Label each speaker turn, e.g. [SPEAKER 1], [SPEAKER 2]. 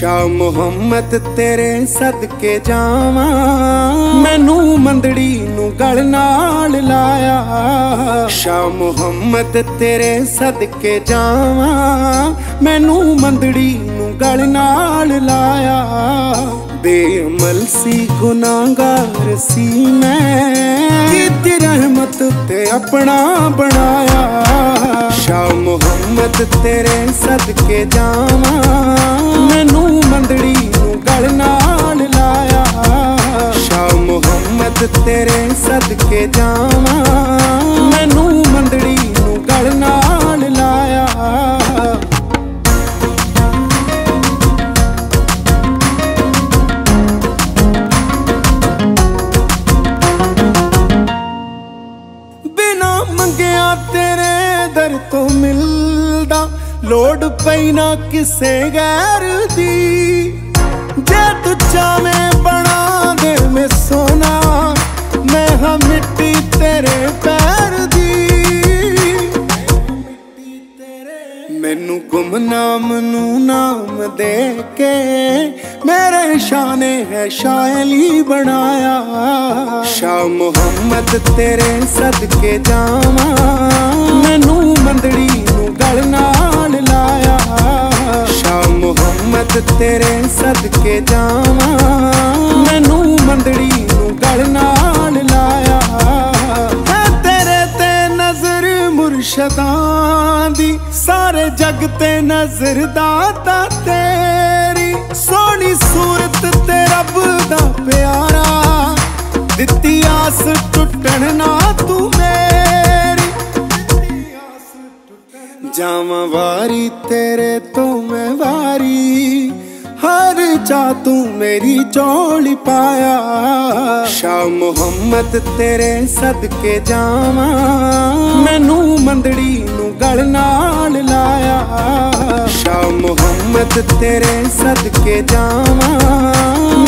[SPEAKER 1] ਸ਼ਾ ਮੁਹੰਮਦ ਤੇਰੇ ਸਦਕੇ ਜਾਵਾਂ। ਮੈਨੂੰ ਮੰਦੜੀ ਨੂੰ ਗਲ ਨਾਲ ਲਾਇਆ। ਸ਼ਾ ਮੁਹੰਮਦ ਤੇਰੇ ਸਦਕੇ ਜਾਵਾਂ। ਮੈਨੂੰ ਮੰਦੜੀ ਨੂੰ ਗਲ ਨਾਲ ਲਾਇਆ। ਬੇਅਮਲ ਸੀ, ਗੁਨਾਹਗਾਰ ਸੀ ਮੈਂ। ਕੀਤੀ ਰਹਿਮਤ ਤੇ ਆਪਣਾ ਬਣਾਇਆ। ਸ਼ਾ ਮੁਹੰਮਦ ਤੇਰੇ ਸਦਕੇ ਜਾਵਾਂ। ਮੁਹੰਮਦ ਤੇਰੇ ਸਦਕੇ ਜਾਵਾਂ। ਮੈਨੂੰ ਮੰਦੜੀ ਨੂੰ ਗਲ ਨਾਲ ਲਾਇਆ। ਬਿਨਾ ਮੰਗਿਆ ਤੇਰੇ ਦਰ ਤੋਂ ਮਿਲਦਾ ਲੋੜ ਪਈ ਨਾ ਕਿਸੇ ਗੈਰ ਦੀ। ਜੇ ਤੂੰ ਚਾਵੇਂ ਮੈਨੂੰ ਗੁਮਨਾਮ ਨੂੰ ਨਾਮ ਦੇ ਕੇ ਮੇਰੇ ਸ਼ਾਨੇ ਹੈ ਸ਼ਾਇਲੀ ਬਣਾਇਆ। ਸ਼ਾ ਮੁਹੰਮਦ ਤੇਰੇ ਸਦਕੇ ਜਾਵਾਂ, ਮੈਨੂੰ ਮੰਦੜੀ ਨੂੰ ਗਲ ਨਾਲ ਲਾਇਆ। ਸ਼ਾ ਮੁਹੰਮਦ ਤੇਰੇ ਸਦਕੇ ਜਾਵਾਂ, ਮੈਨੂੰ ਮੁਰਸ਼ਦਾਂ ਦੀ ਸਾਰੇ ਜਗ ਤੇ ਨਜ਼ਰ ਦਾਤਾ ਤੇਰੀ ਸੋਹਣੀ ਸੂਰਤ ਤੇ ਰੱਬ ਦਾ ਪਿਆਰਾ ਦਿੱਤੀ ਆਸ ਟੁੱਟਣ ਨਾ ਤੂੰ ਮੇਰੀ। ਜਾਵਾਂ ਵਾਰੀ ਤੇਰੇ ਤੋਂ ਮੈਂ ਵਾਰੀ। ਹਰ ਚਾ ਤੂੰ ਮੇਰੀ ਝੋਲੀ ਪਾਇਆ। ਸ਼ਾ ਮੁਹੰਮਦ ਤੇਰੇ ਸਦਕੇ ਜਾਵਾਂ। ਮੈਨੂੰ ਮੰਦੜੀ ਨੂੰ ਗਲ ਨਾਲ ਲਾਇਆ। ਸ਼ਾ ਮੁਹੰਮਦ ਤੇਰੇ ਸਦਕੇ ਜਾਵਾਂ।